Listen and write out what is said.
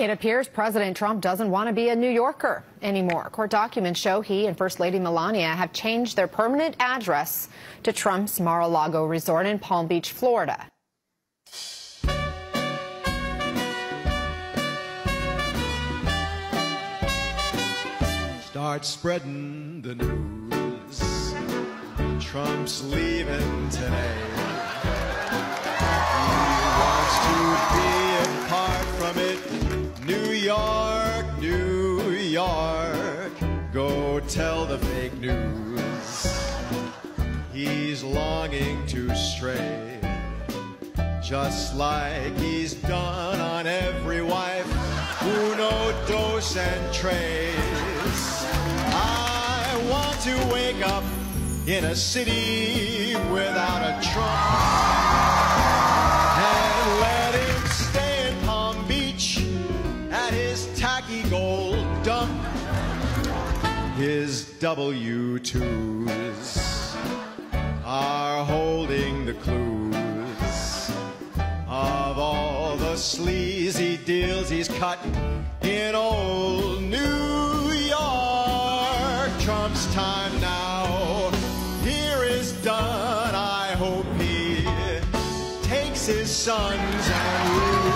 It appears President Trump doesn't want to be a New Yorker anymore. Court documents show he and First Lady Melania have changed their permanent address to Trump's Mar-a-Lago resort in Palm Beach, Florida. Start spreading the news. Trump's leaving today. York, go tell the fake news. He's longing to stray, just like he's done on every wife. Uno, dos, and tres. I want to wake up in a city without a Trump. And let him stay in Palm Beach at his tacky gold dump. His W-2s are holding the clues of all the sleazy deals he's cut in old New York. Trump's time now. Here is done. I hope he takes his sons and